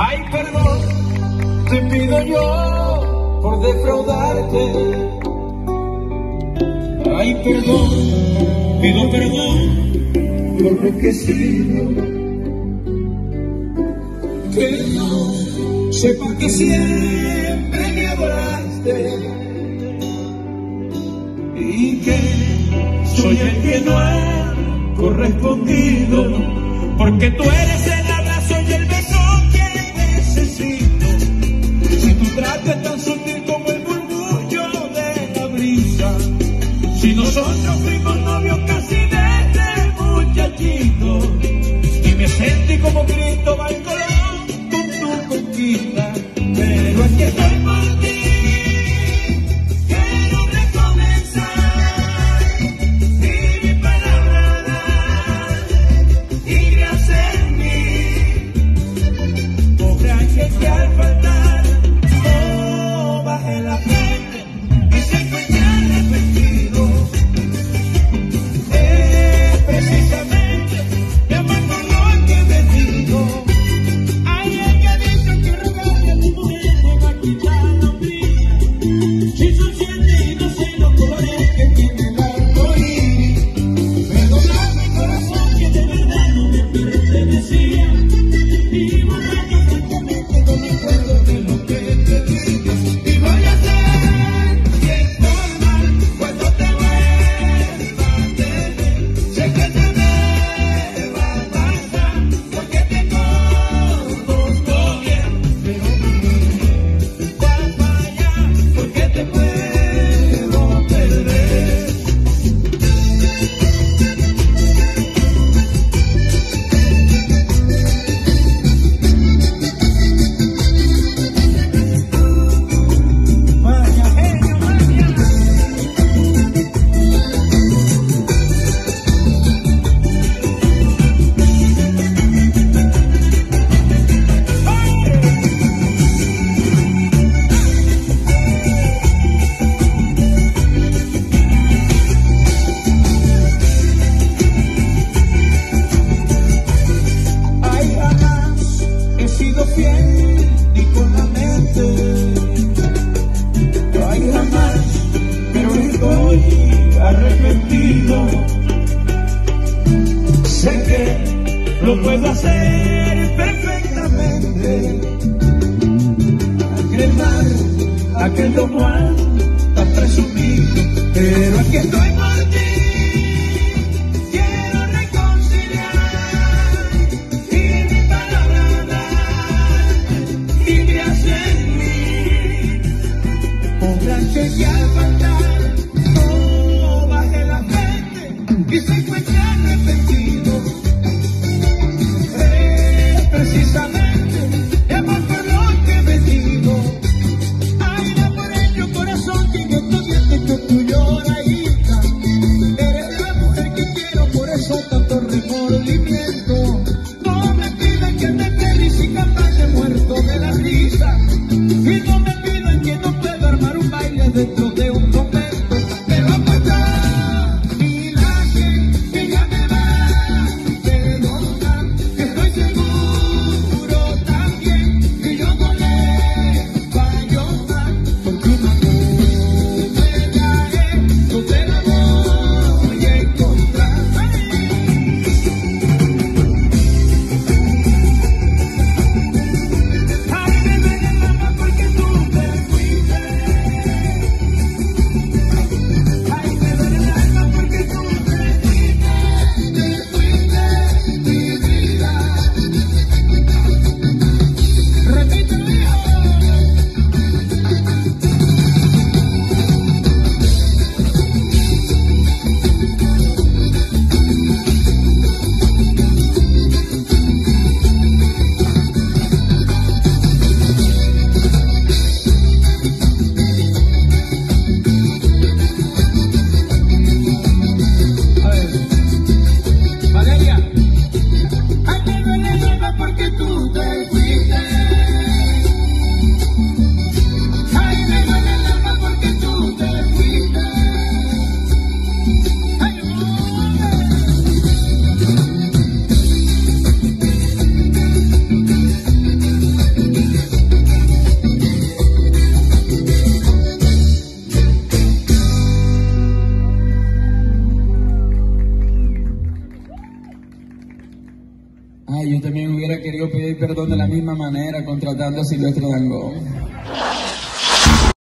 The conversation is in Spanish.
Ay, perdón, te pido yo por defraudarte. Ay, perdón, pido perdón por lo que he sido. Que Dios sepa que siempre me adoraste y que soy el que no he correspondido porque tú eres el te puedo. ni con la mente. Ay, jamás, pero estoy arrepentido. Sé que lo puedo hacer perfectamente. Acretar aquel lo cual tan presumido, pero aquí estoy por ti. que se encuentran arrepentidos. Hubiera querido pedir perdón de la misma manera contratando a Silvestre Dangón.